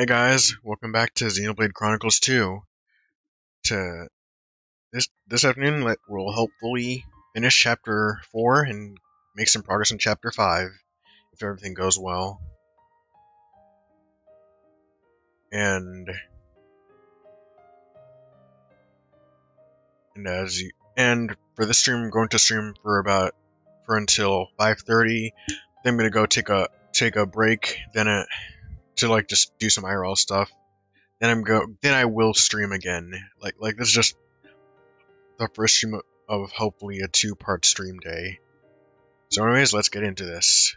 Hey guys, welcome back to Xenoblade Chronicles 2. To this this afternoon, we'll hopefully finish chapter 4 and make some progress in chapter 5 if everything goes well. And and as you and for this stream, I'm going to stream for about for until 5:30. Then I'm gonna go take a take a break. Then it to like just do some IRL stuff. Then I'm go. Then I will stream again. Like like this is just the first stream of hopefully a two part stream day. So, anyways, let's get into this.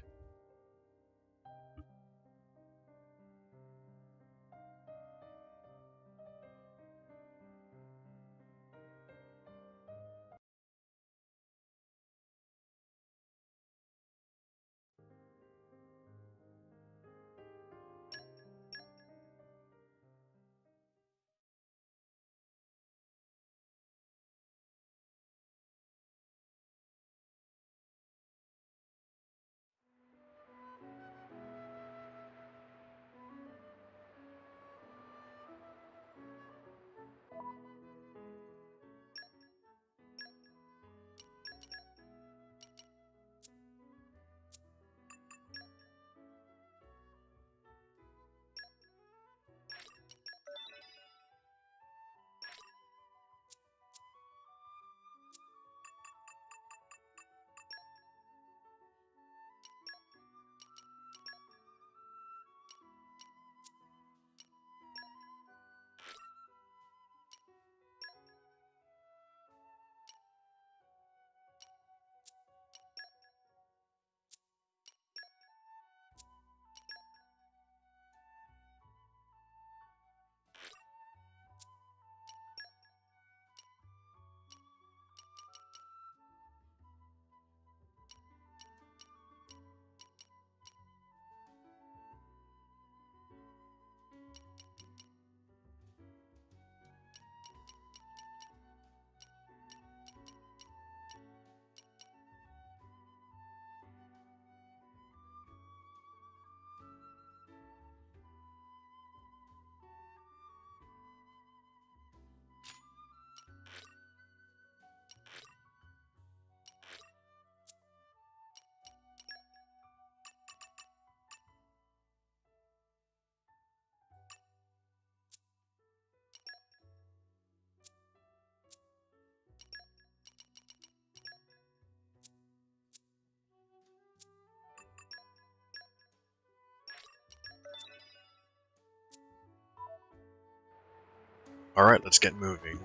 Alright, let's get moving.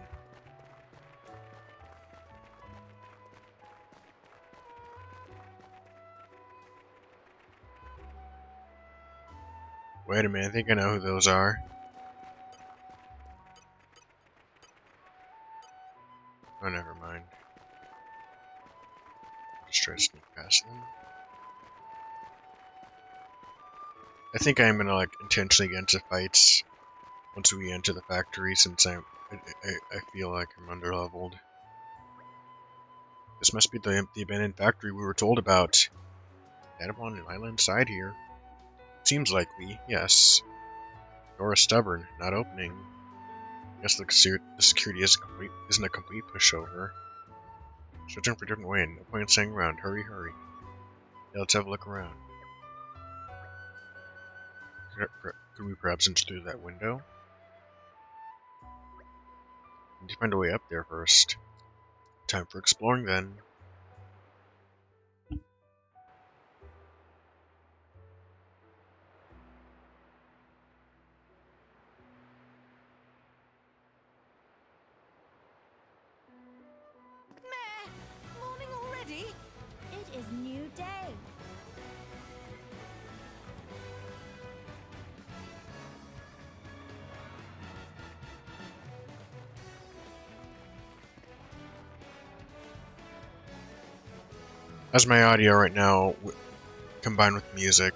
Wait a minute, I think I know who those are. Oh, never mind. Just try to sneak past them. I think I'm gonna like intentionally get into fights once we enter the factory since I'm, I, I, I feel like I'm underleveled. This must be the, the abandoned factory we were told about. Adamon an island side here. Seems likely, yes. Door is stubborn, not opening. Guess the, the security isn't, complete, isn't a complete pushover. Searching for a different way, no point in staying around. Hurry, hurry. Yeah, let's have a look around. Could we perhaps enter through that window? Need to find a way up there first. Time for exploring then. As my audio right now, combined with music.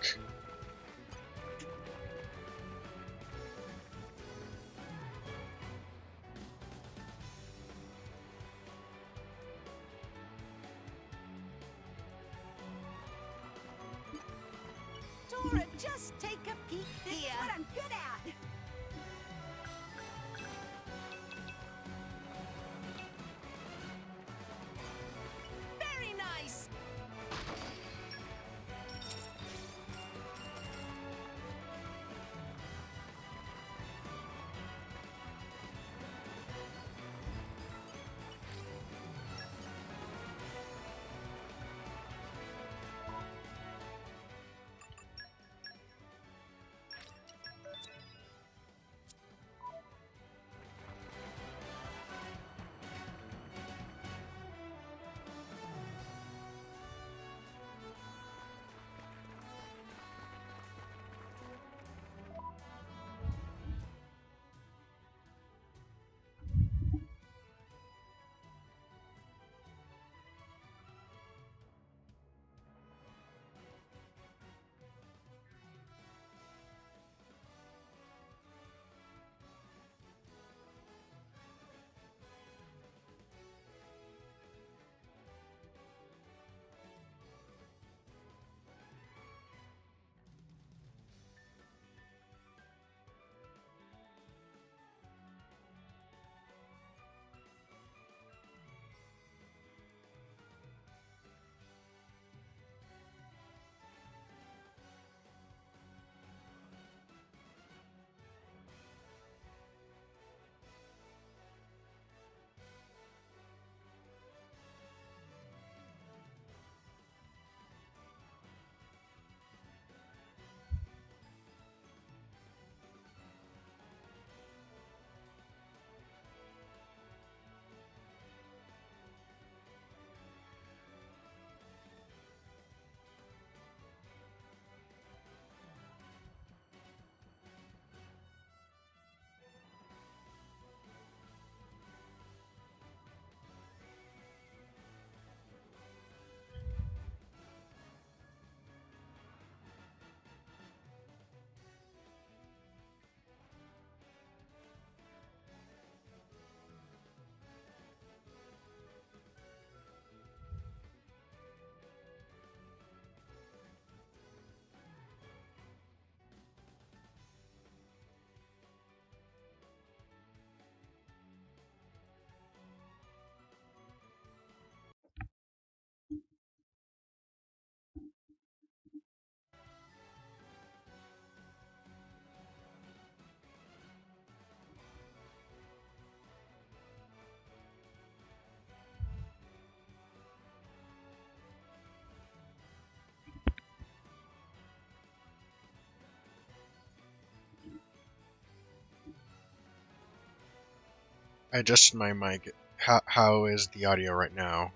I adjusted my mic. How, how is the audio right now?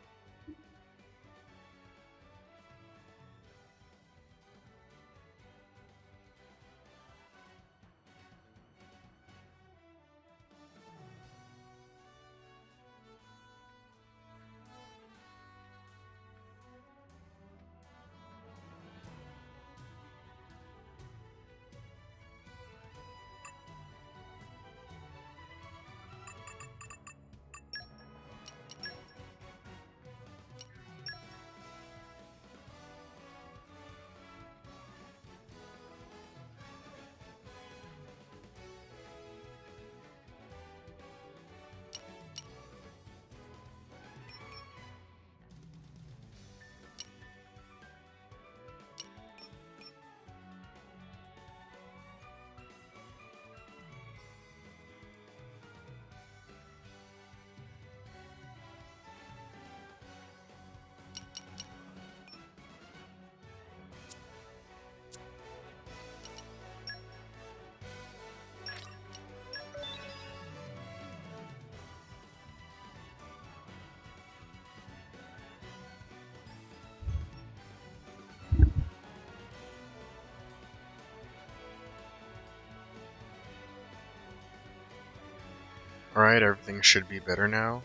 everything should be better now.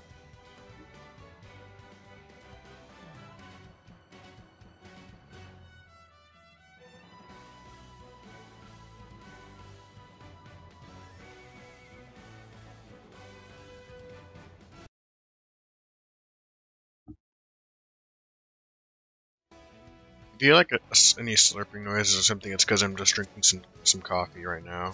If you like a, any slurping noises or something, it's because I'm just drinking some, some coffee right now.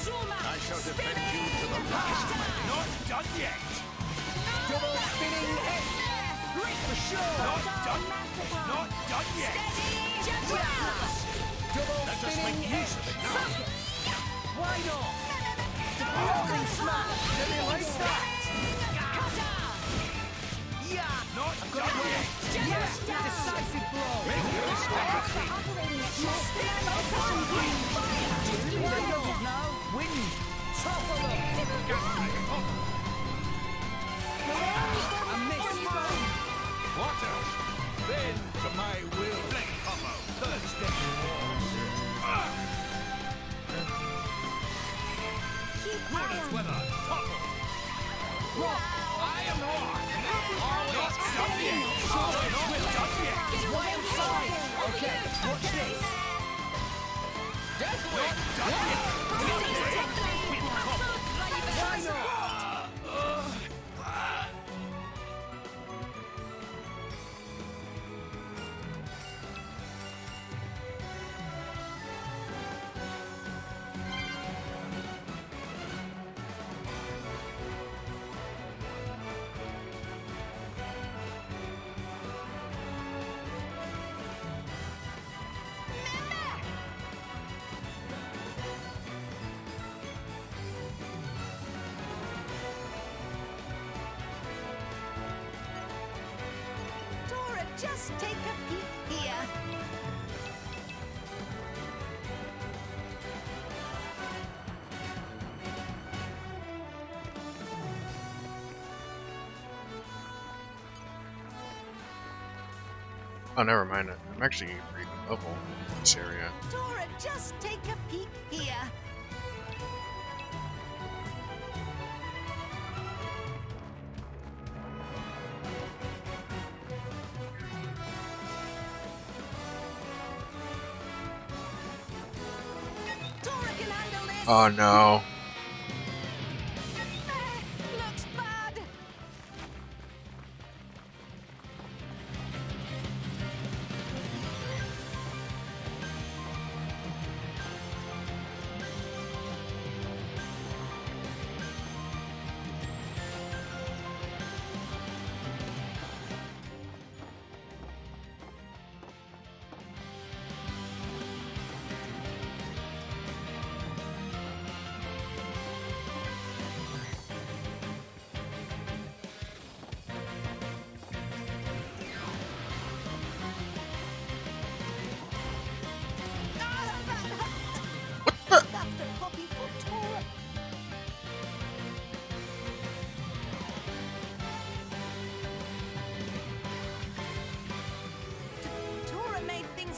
Thanks for. Zuma. I shall defend you to the last. Not done yet. Double spinning head. Great for sure. Not done. Not done yet. Double Let spinning make head. use of it. Why not? Rolling smash. Do you like that? Yeah. Not done yet. Yes. Decisive blow. Operating at maximum efficiency. There goes now. Wind. Toppler. A missed. Water. Bend to my will. Blade combo. Third step. On. Weather. Topple. I am rock. Not done yet. Not done yet. Am sorry. Okay. Watch this. Deathwing! Just take a peek here. Oh, never mind. I'm actually pretty level in this area. Dora, just take a Oh no.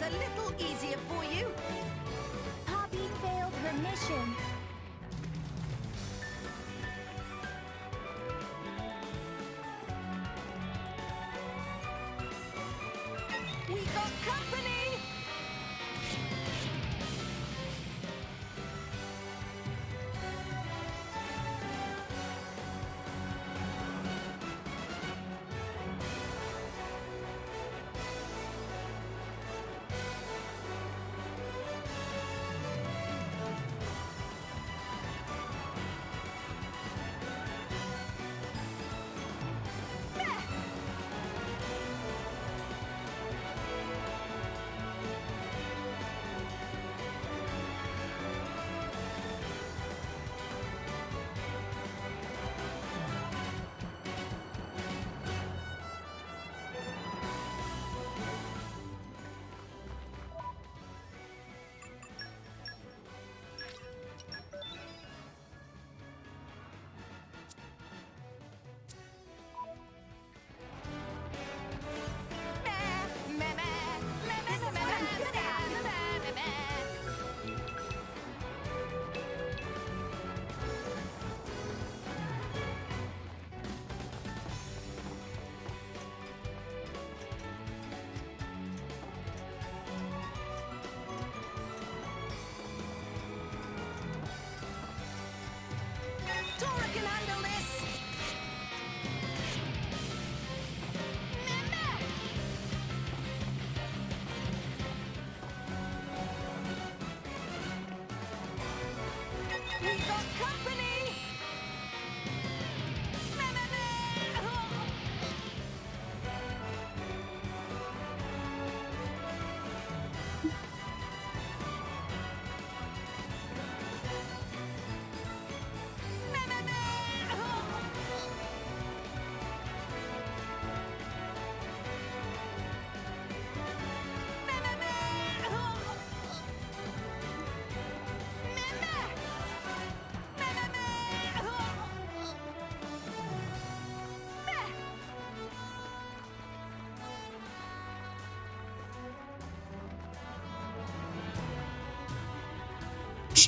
A little easier for you. Poppi failed her mission. We got company.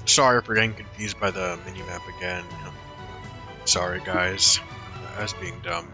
sorry for getting confused by the minimap again. Sorry, guys. I was being dumb.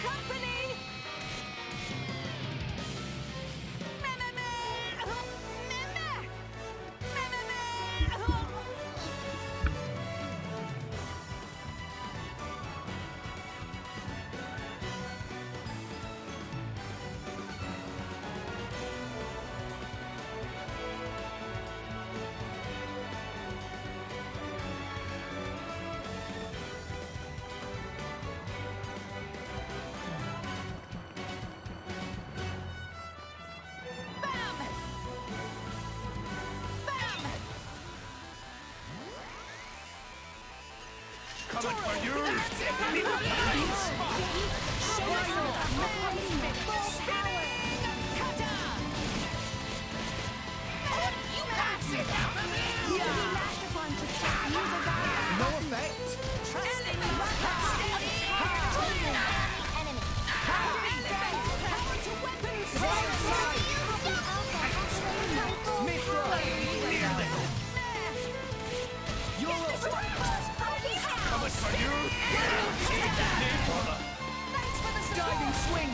company! Not for you! swing.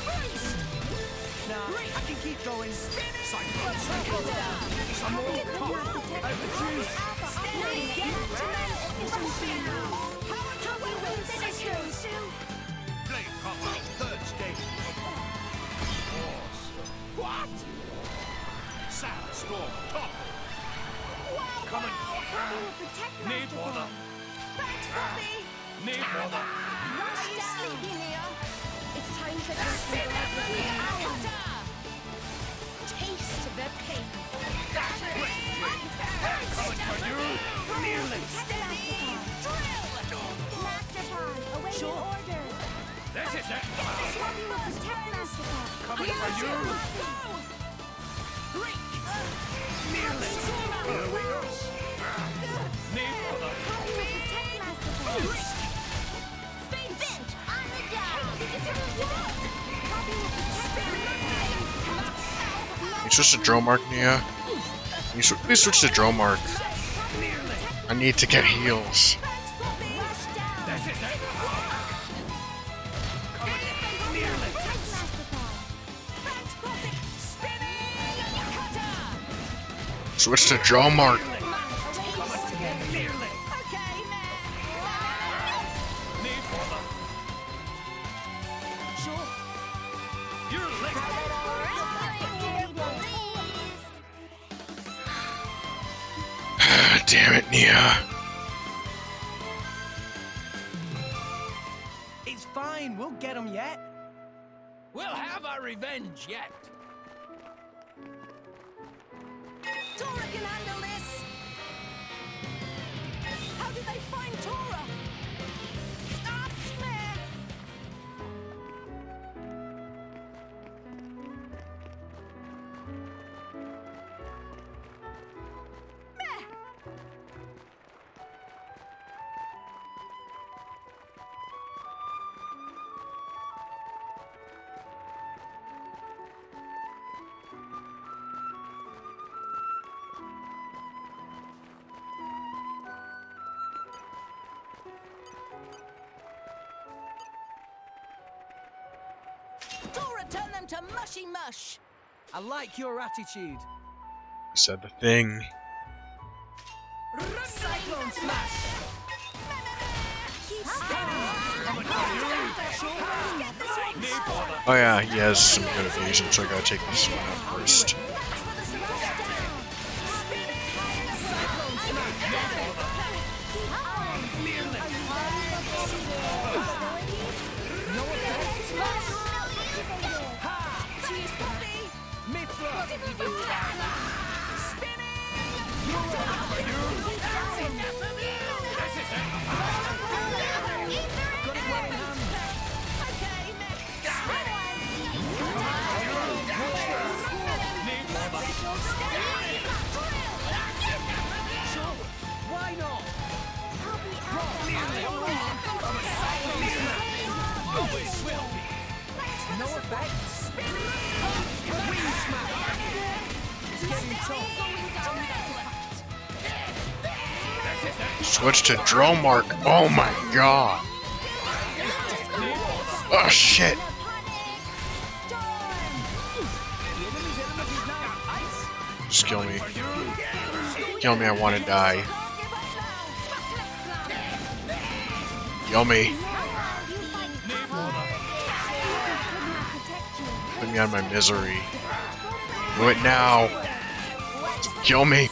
I can keep going. Spinning! Cyclone! Some more power! Over juice! Power to weapon soon. Blade cover! Third stage! Awesome! What? Sandstorm! Top! Wow! Come wow. and Need water! Thanks, Bobby! Need water! Why are you sleeping here? It's time for this to Spin go that out for me, you. Cutter. Taste the pain. Coming for you. Nearly. Masterpon, awaiting orders. This is it. Poppi will protect Masterpon. Coming for you. Nearly. Here we go. Need. Poppi will protect Master on the. Poppi You switch to Dromarch, Nia. You sw- please switch to Dromarch. I need to get heals. Thanks, Poppi. This Damn it, Nia. It's fine. We'll get him yet. We'll have our revenge yet. To mushy mush. I like your attitude. You said the thing. Cyclone smash. Oh yeah, he has some good evasion, so I gotta take this one out first. Effect. Wind smash. It's getting tough. Switch to Dromarch. Oh my god. Oh shit. Just kill me. Kill me, I wanna die. Kill me. Put me of my misery. Do it now. Kill me.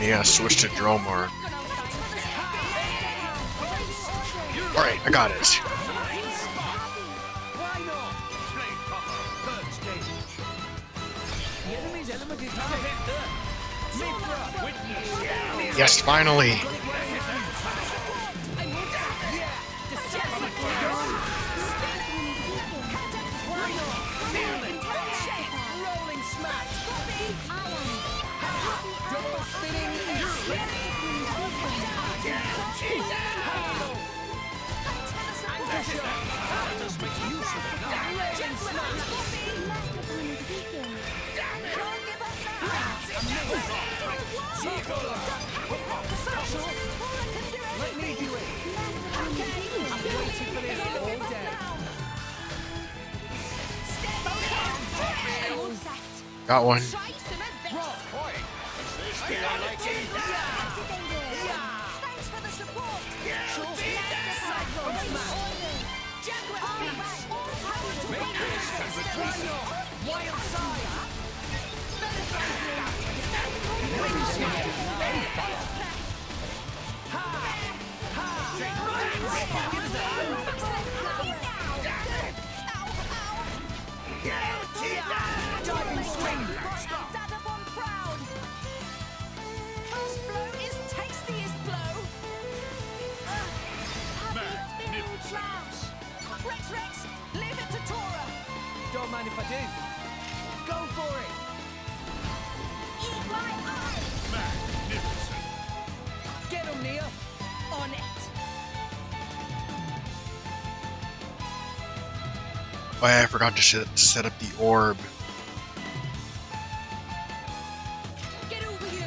Yeah, switch to Dromarch. Alright, I got it. Yes, not? Got one. Forgot to set, set up the orb. Get over here.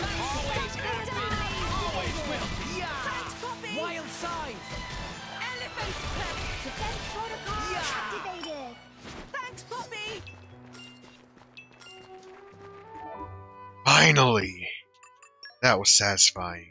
Always have been. Always will. Yeah. Wild side. Elephant pet. Defense protocol Yeah. activated. Thanks, Poppi. Finally! That was satisfying.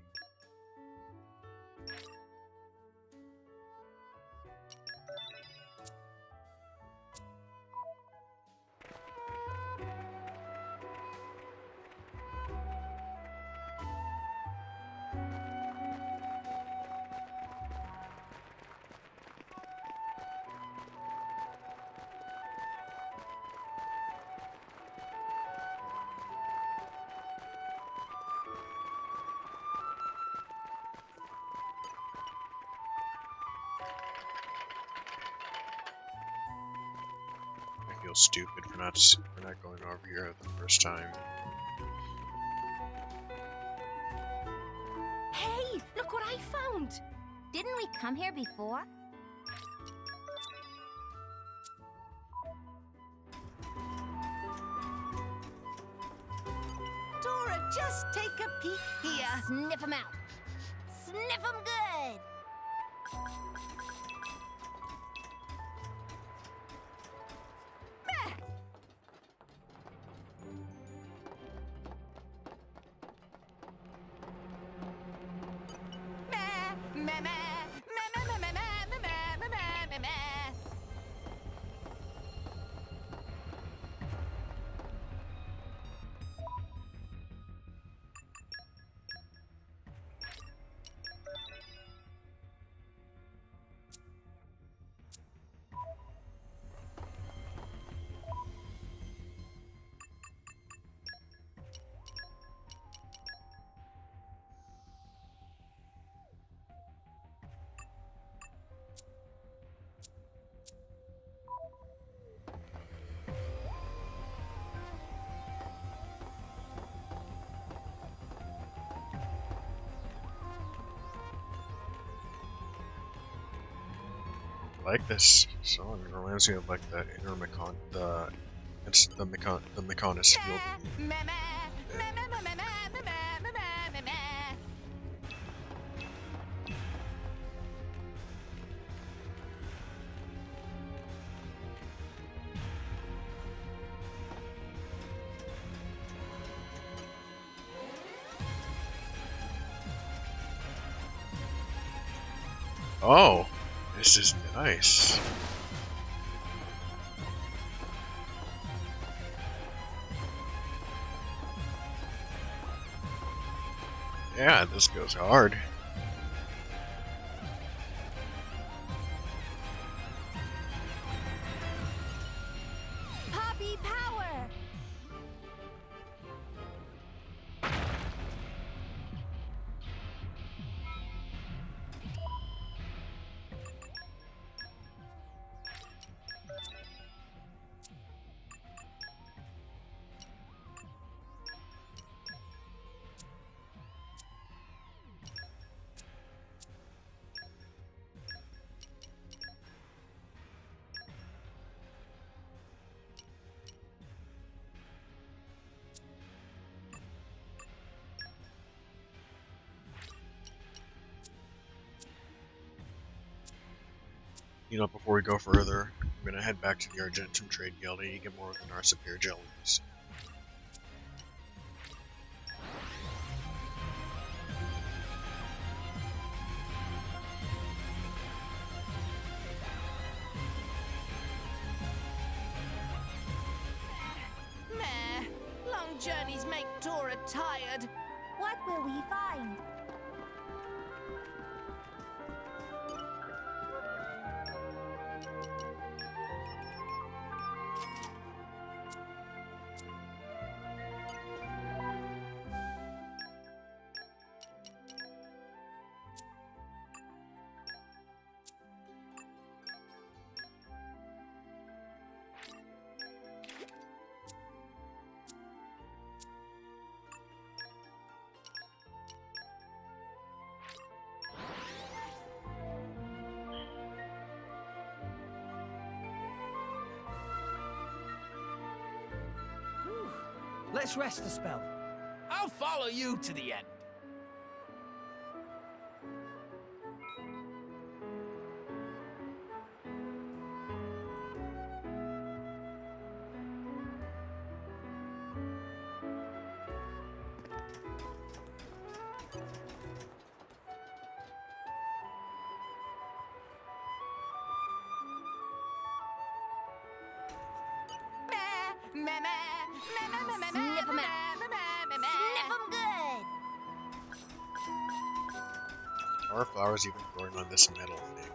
Stupid for not not going over here the first time. Hey, look what I found! Didn't we come here before? Dora, just take a peek here. Sniff 'em out. Sniff 'em good. like this song. It reminds me of like the inner Mechon, the it's the Mechon, the Mechonis field. Oh, this is nice. Yeah, this goes hard. You know, before we go further, I'm gonna head back to the Argentum Trade Guild and get more of the Narsapir Jellies. Let's rest a spell. I'll follow you to the end. Are flowers even growing on this metal thing?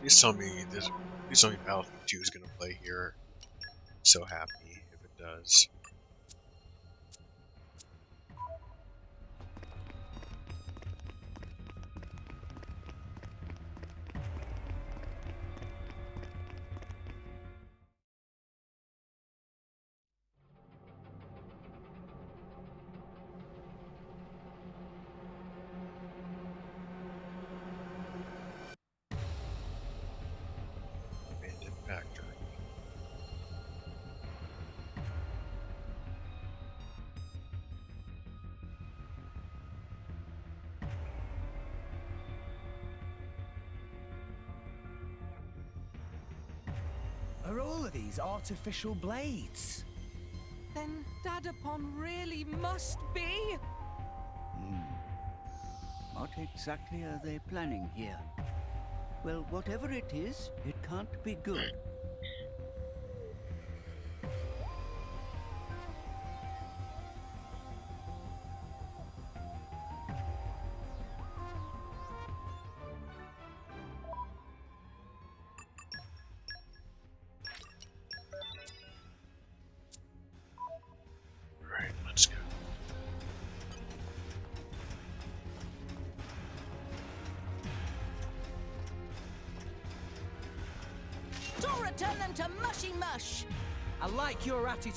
Please tell me this. Please tell me Battlefield 2 is gonna play here. So happy if it does. These artificial blades? Then Dadapon really must be. Hmm. What exactly are they planning here? Well, whatever it is, it can't be good.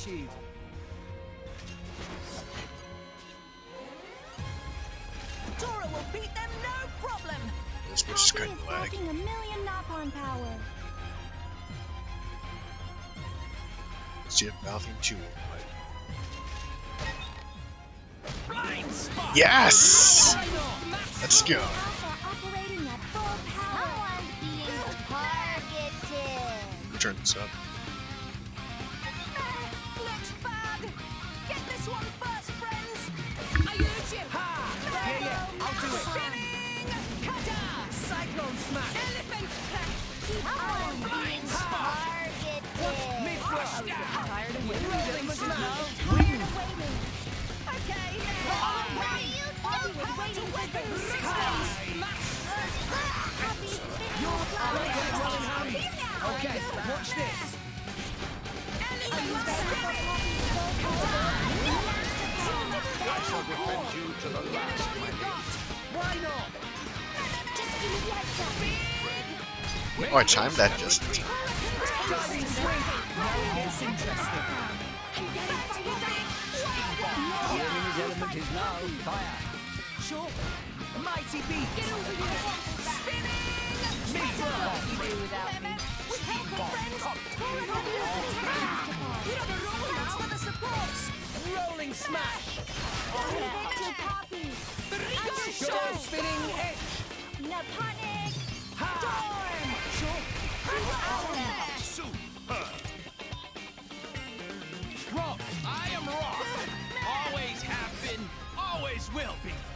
achieved. Dora will beat them no problem. This is kind of lag. a million knock-on power. Let's see if Malthium 2 will. Yes! Let's go. Turn this up. To the up. Oh, I chimed that just. The enemy's element now fire. Sure. Mighty Beat. Get over here. Spinning. What you do without me. With help from friends. Your roll now. for the. Rolling smash. Sure spinning edge. Sure. Super. Rock. I am rock. Always have been. Always will be.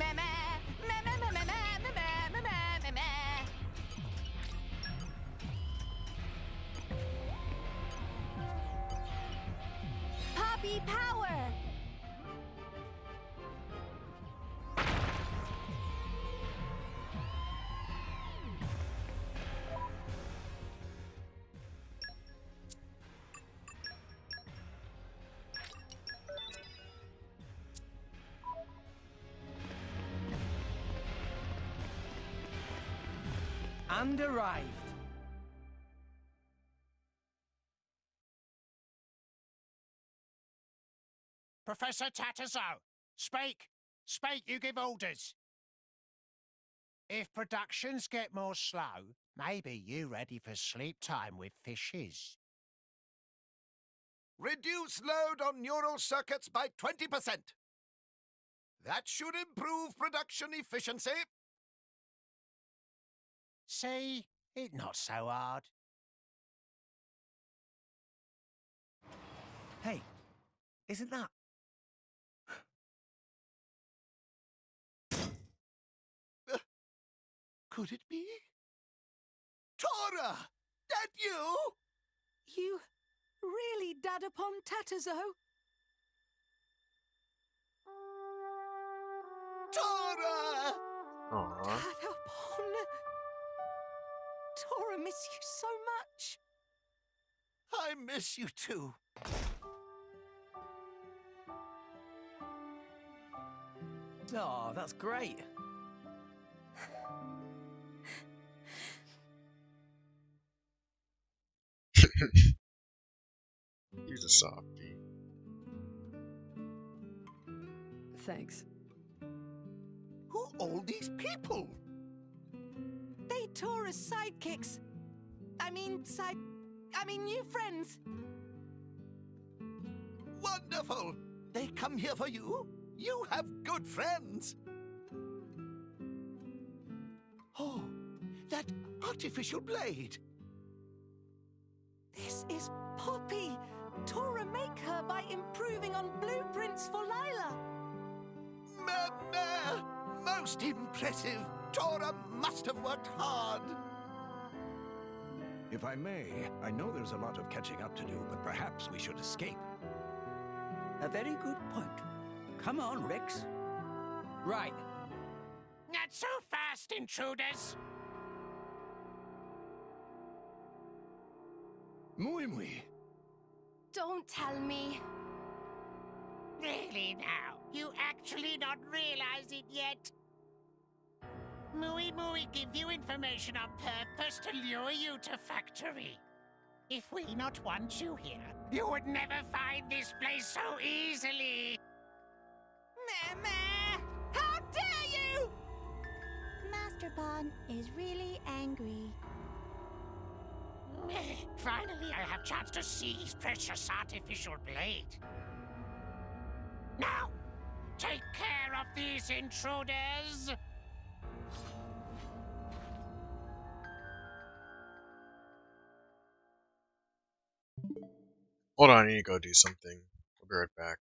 meh meh. And arrived. Professor Tatazo, speak. Speak, you give orders. If productions get more slow, maybe you ready for sleep time with fishes. Reduce load on neural circuits by 20%. That should improve production efficiency. See, it not so hard. Hey, isn't that? Could it be? Tora! That you? You really dad upon Tatazo? Tora! Aww. Dadapon. Tora miss you so much. I miss you too. Oh, that's great. He's a softie. Thanks. Who are all these people? Tora's sidekicks. I mean, side. I mean, new friends. Wonderful! They come here for you? You have good friends. Oh, that artificial blade. This is Poppi. Tora make her by improving on blueprints for Lila. Meh, Most impressive. Tora must have worked hard. If I may, I know there's a lot of catching up to do, but perhaps we should escape. A very good point. Come on, Rex. Right. Not so fast, intruders. Muimui. Don't tell me. Really now? You actually not realize it yet? Muimui give you information on purpose to lure you to factory. If we not want you here, you would never find this place so easily. Meh, How dare you! Masterpon is really angry. Finally, I have chance to see his precious artificial blade. Now, take care of these intruders. Hold on, I need to go do something. I'll be right back.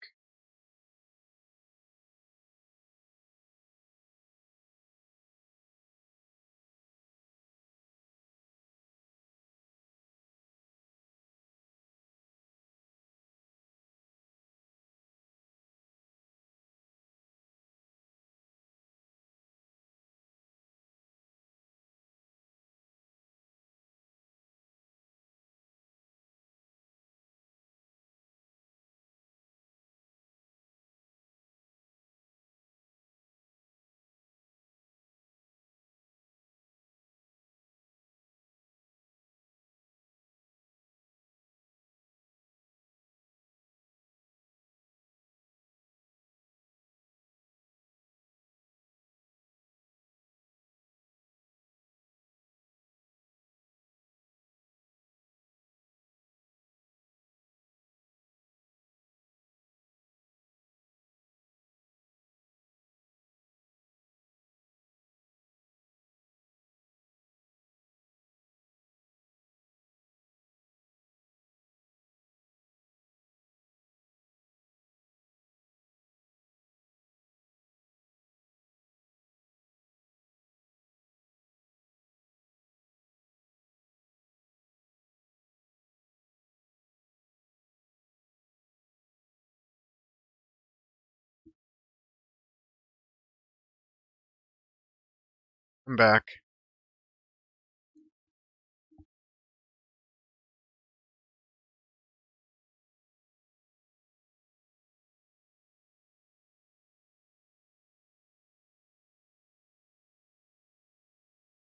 I'm back.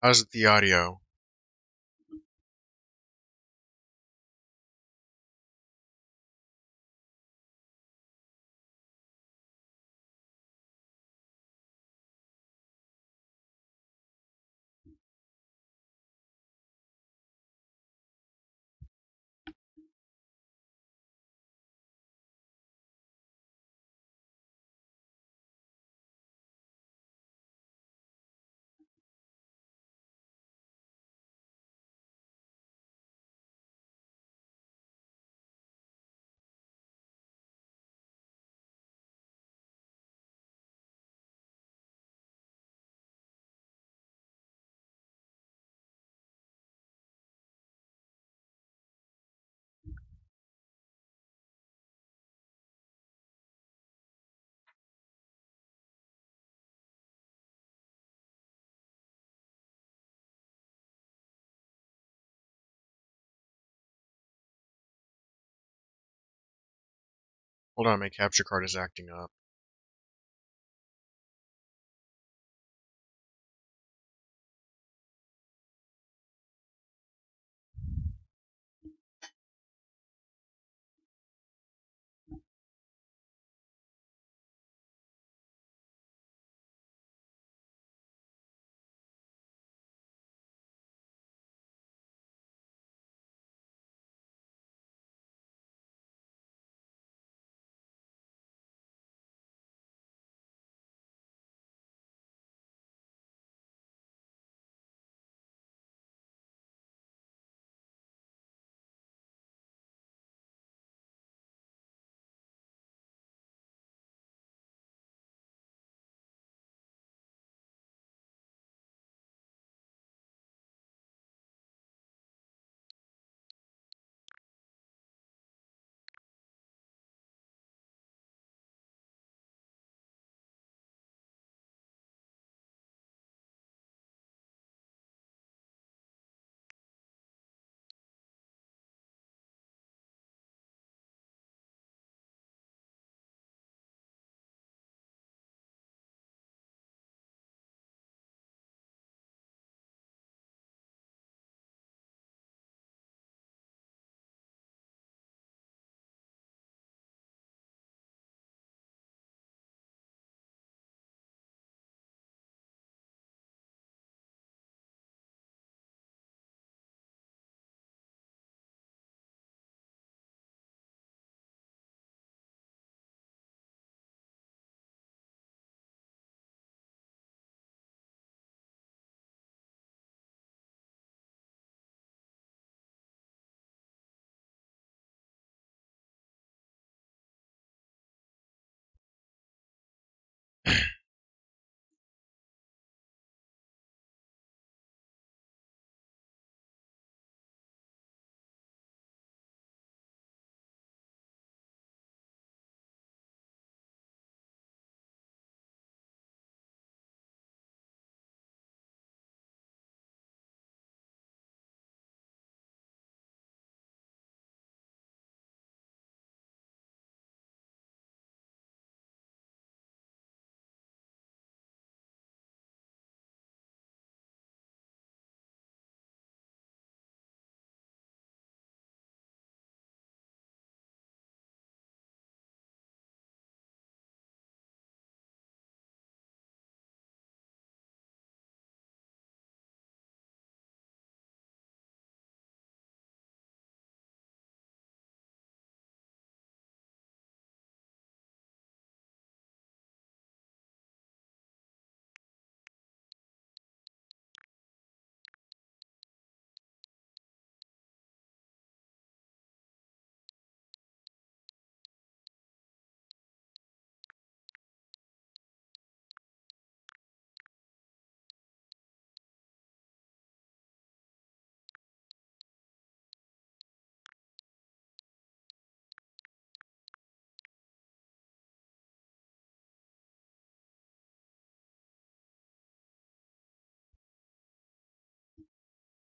How's the audio? Hold on, my capture card is acting up.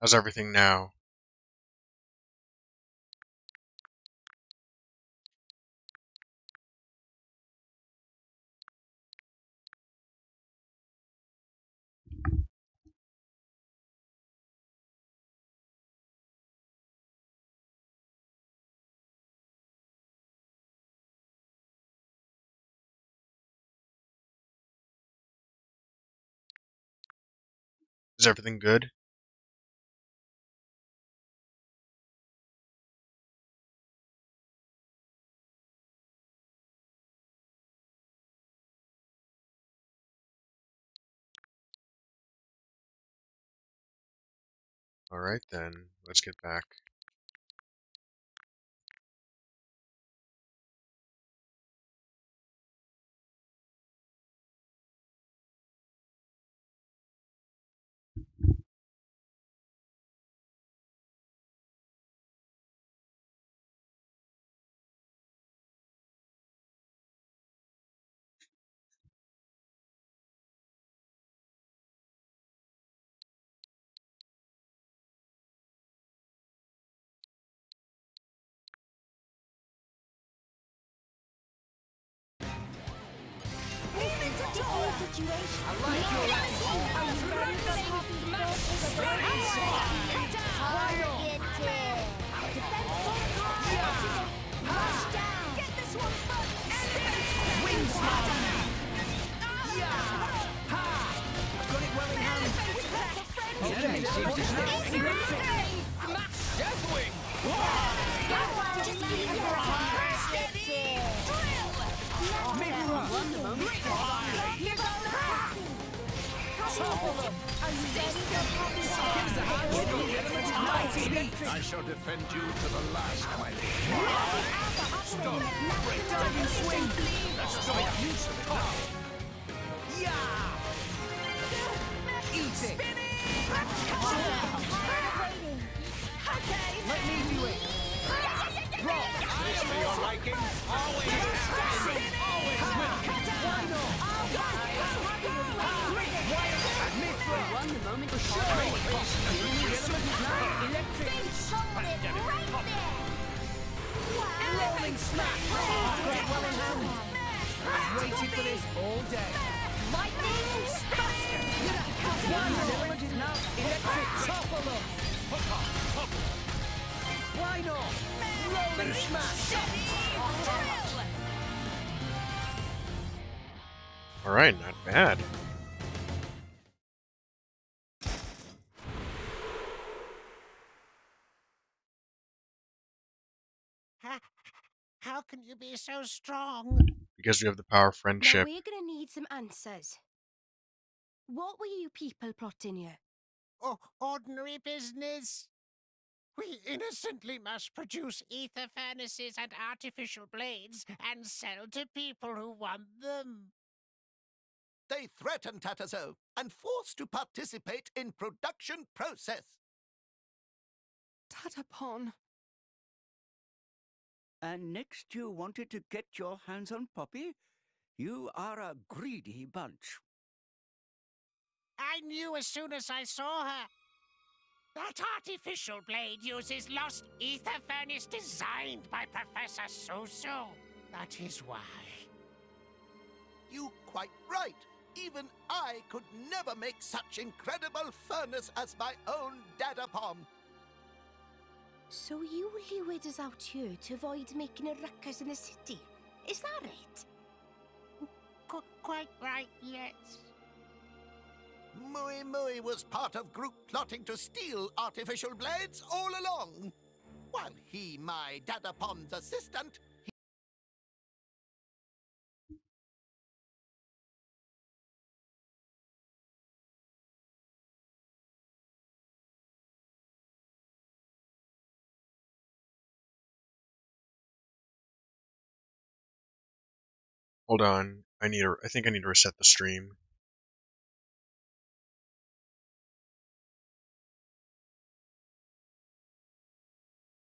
How's everything now? Is everything good? Alright then, let's get back. Electric. Topple them. Why not? Rolling smash. Alright, not bad. How can you be so strong? Because we have the power of friendship. Now friendship. we're gonna need some answers. What were you people plotting here? Oh, ordinary business. We innocently mass produce ether furnaces and artificial blades and sell to people who want them. They threaten Tatazo and force to participate in production process. Tatapon. And next you wanted to get your hands on Poppi? You are a greedy bunch. I knew as soon as I saw her. That artificial blade uses lost ether furnace designed by Professor Soosoo. That is why. You quite right. Even I could never make such incredible furnace as my own Dadapon. So you lured us out here to avoid making a ruckus in the city. Is that it? Qu- quite right, yes. Muimui was part of group plotting to steal artificial blades all along. While he, my Dadapon's assistant, Hold on. I need to, I think I need to reset the stream.